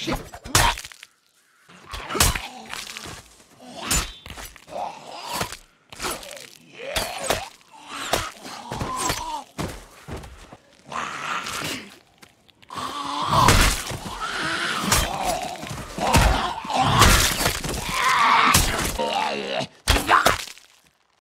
shit.